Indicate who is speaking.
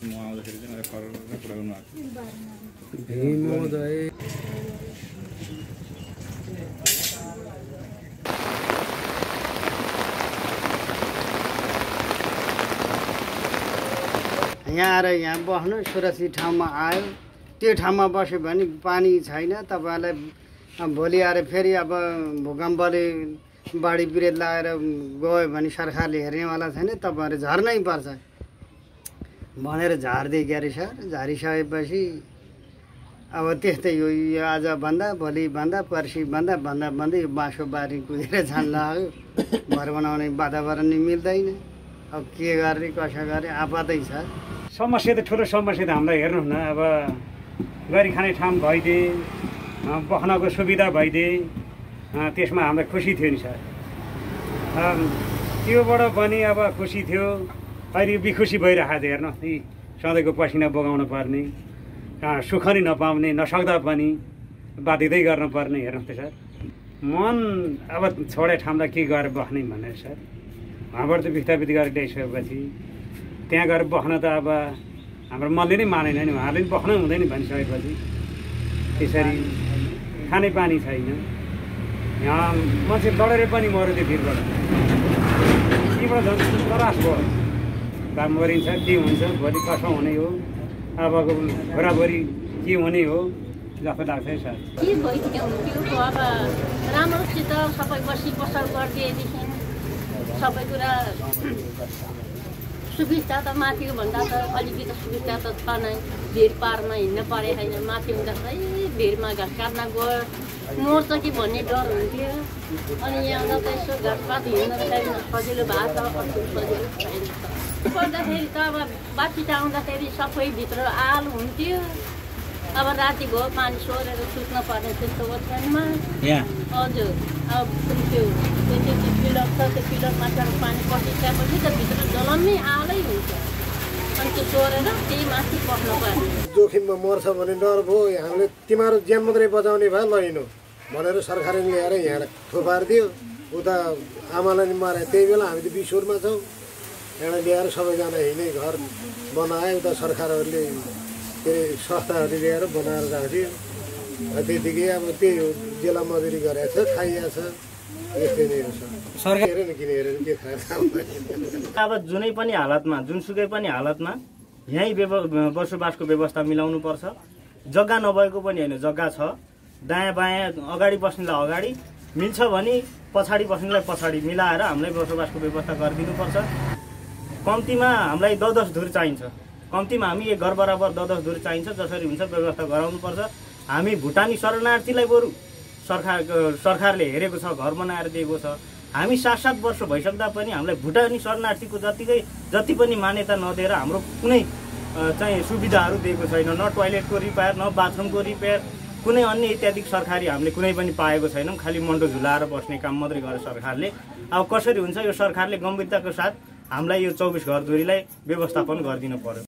Speaker 1: आउँदाखेरि चाहिँ मलाई गर्नु भएको
Speaker 2: यहाँ आएर यहाँ बस्नु सुरक्षित ठाउँमा आयो। त्यो ठाउँमा बस्यो भने पानी छैन। तपाईँहरूलाई भोलि आएर फेरि अब भूकम्पले बाढी पिरेत लगाएर गयो भने सरकारले हेर्नेवाला छैन। तपाईँहरू झर्नै पर्छ। भनेर झारिदिए क्यारे सर। झारिसकेपछि अब त्यस्तै हो यो आज भन्दा भोलि भन्दा पर्सि भन्दा भन्दा भन्दै यो बाँसको बारी कुदेर जान लाग्यो। घर बनाउने वातावरण नै मिल्दैन। अब के गर्ने कसो गर्ने आपतै छ।
Speaker 3: समस्या त ठुलो समस्या त हामीलाई हेर्नुहोस् न अब गरी खाने ठाउँ भइदिए बस्नको सुविधा भइदिए त्यसमा हामीलाई खुसी थियो नि सर। त्योबाट पनि अब खुसी थियो। अहिले बिखुसी भइरहेको थियो हेर्नुहोस् यी सधैँको पसिना बगाउनु पर्ने सुख नि नपाउने नसक्दा पनि बाध्यतै गर्नुपर्ने हेर्नुहोस् त सर। मन अब छोडे ठाउँलाई के गरेर बस्ने भनेर सर। उहाँबाट चाहिँ विस्थापित गरेर ल्याइसकेपछि त्यहाँ गएर बस्न त अब हाम्रो मनले नै मानेन नि उहाँहरूले पनि बस्नै हुँदैन भनिसकेपछि त्यसरी खाने पानी छैन। यहाँ मान्छे लडेर पनि मऱ्यो त्यो भिरबाट। यीबाट झन् तरास भयो। काम गरिन्छ के हुन्छ भोलि कसो हुने हो अबको छोराबोरी के हुने हो जस्तो लाग्छ है सर।
Speaker 4: के अब राम्रोसित सबै बसी बसाउ गरिदिएदेखि सबै कुरा सुविस्ता त माथिको भन्दा त अलिकति सुविस्ता त छ नै भिड पारमा हिँड्न परे छैन माथि हुँदा चाहिँ भिडमा घाँस काट्न गयो। मर्छ कि भन्ने डर हुन्थ्यो। अनि यहाँ आउँदा त यसो घाँसपात हिँड्दाखेरि सजिलो भएको छ कस्तो सजिलो छैन पर्दाखेरि त अब बाछिटा आउँदाखेरि सबै भित्र आल हुन्थ्यो। अब राति भयो पानी सोरेर सुत्न पर्ने त्यस्तो ओछ्यानमा हजुर अब त्यो त्यो पिलर छ त्यो पिलरमा चाहिँ पानी पसिसकेपछि त भित्र जलम्मै आलै हुन्छ। अनि त्यो सोरेर त्यही माथि बस्नु पर्ने।
Speaker 5: जोखिममा मर्छ भने डर भयो। हामीले तिमीहरू ज्यान मात्रै बचाउने भए लैनु भनेर सरकारले ल्याएर यहाँ थुपारिदियो उता आमालाई नि मारे त्यही बेला हामी त बिसोरमा छौँ। यहाँ ल्याएर सबैजना हिँड्ने घर बनायो। उता सरकारहरूले के अरे संस्थाहरूले ल्याएर बनाएर राख्यो। त्यतिकै अब त्यही हो जेला मजुरी गरेको छ खाइएको छ
Speaker 6: अब जुनै पनि हालतमा जुनसुकै पनि हालतमा यहीँ बसोबासको व्यवस्था मिलाउनुपर्छ। जग्गा नभएको पनि होइन जग्गा छ। दायाँ बायाँ अगाडि बस्नेलाई अगाडि मिल्छ भने पछाडि बस्नेलाई पछाडि मिलाएर हामीलाई बसोबासको व्यवस्था गरिदिनुपर्छ। कम्तीमा हामीलाई द दस धुर चाहिन्छ। कम्तीमा हामी एक घर बराबर द दस धुर चाहिन्छ जसरी हुन्छ व्यवस्था गराउनुपर्छ। हामी भुटानी शरणार्थीलाई बरु सरकार सरकारले हेरेको छ घर बनाएर दिएको छ। हामी सात सात वर्ष भइसक्दा पनि हामीलाई भुटानी शरणार्थीको जतिकै जति पनि मान्यता नदिएर हाम्रो कुनै चाहिँ सुविधाहरू दिएको छैन। न टोइलेटको रिपेयर न बाथरुमको रिपेयर कुनै अन्य इत्यादि सरकारी हामीले कुनै पनि पाएको छैनौँ खालि मन्डो झुलाएर बस्ने काम मात्रै गरे सरकारले। अब कसरी हुन्छ यो सरकारले गम्भीरताको साथ हामीलाई यो चौबिस घरधुरीलाई व्यवस्थापन गरिदिनु पर्यो।